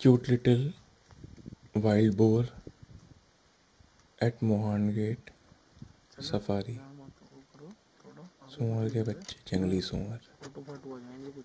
cute little wild boar at Mohan Gate safari यहाँ सुअर के बच्चे जंगली सुअर